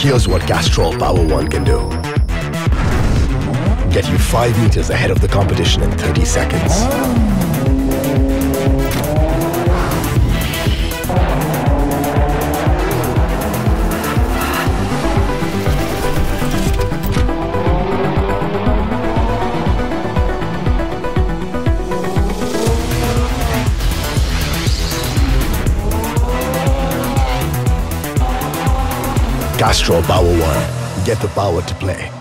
Here's what Castrol Power One can do. Get you 5 meters ahead of the competition in 30 seconds. Castrol Power One. Get the power to play.